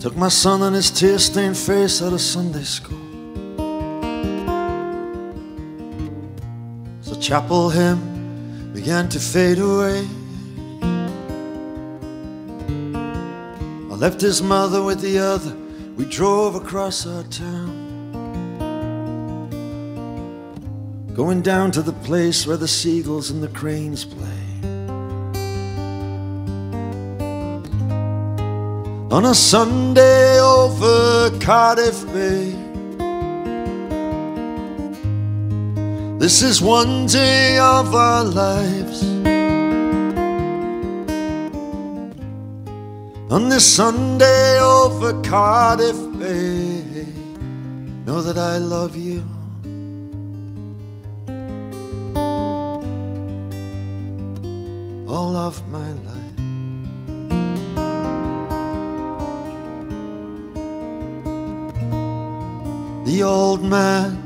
Took my son and his tear stained face out of Sunday school. So chapel hymn began to fade away. I left his mother with the other. We drove across our town. Going down to the place where the seagulls and the cranes play. On a Sunday over Cardiff Bay. This is one day of our lives. On this Sunday over Cardiff Bay, know that I love you. All of my life. The old man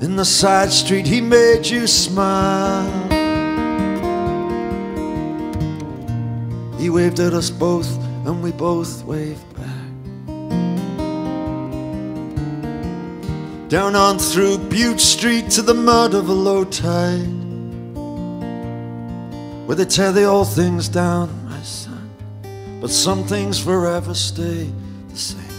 in the side street, he made you smile. He waved at us both, and we both waved back. Down on through Bute Street to the mud of a low tide, where they tear the old things down, my son. But some things forever stay the same.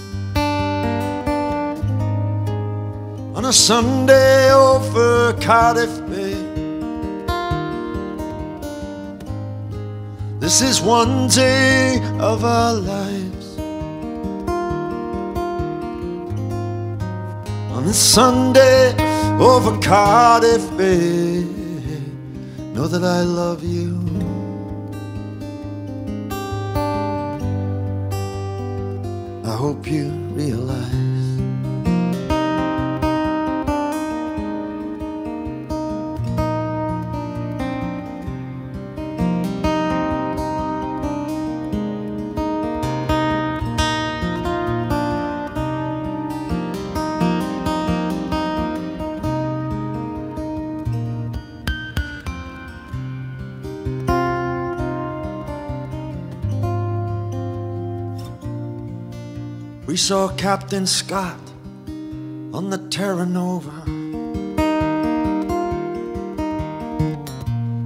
A Sunday over Cardiff Bay. This is one day of our lives. On this Sunday over Cardiff Bay, know that I love you. I hope you realize. We saw Captain Scott on the Terra Nova.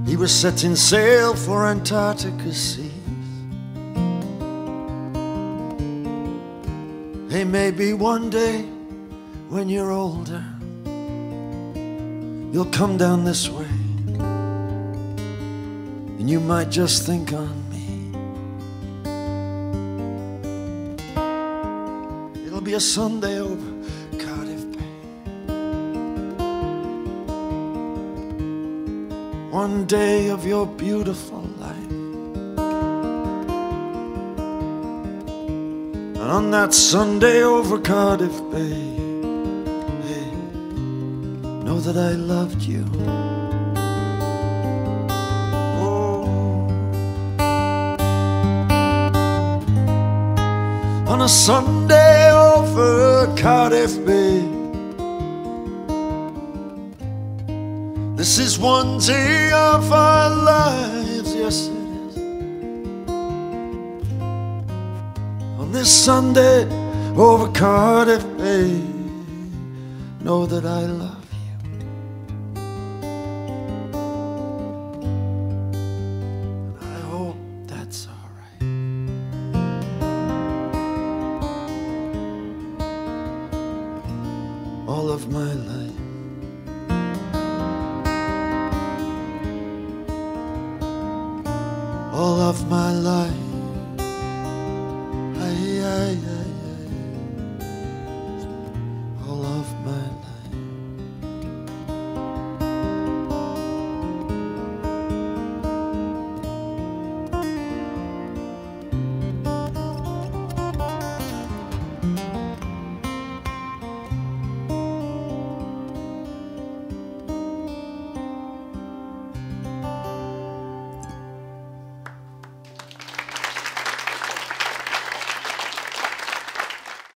He was setting sail for Antarctica seas. Hey, maybe one day when you're older, you'll come down this way and you might just think on me. A Sunday over Cardiff Bay. One day of your beautiful life. And on that Sunday over Cardiff Bay, hey, know that I loved you. Oh. on a Sunday Cardiff Bay. This is one day of our lives, yes it is. On this Sunday over Cardiff Bay, know that I love of my life. All of my life.